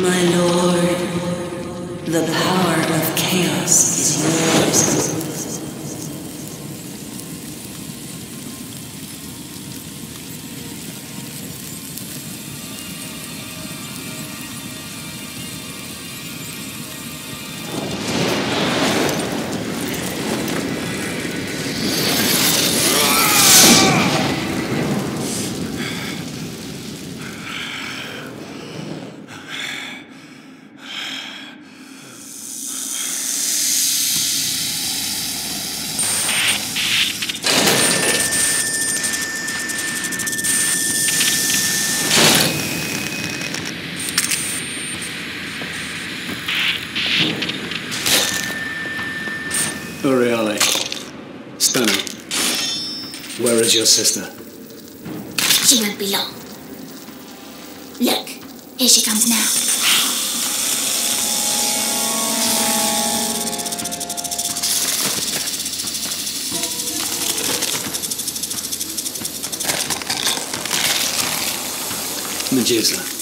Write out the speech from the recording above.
My lord, the power of chaos is yours. Is your sister? She won't be long. Look, here she comes now. Medusa.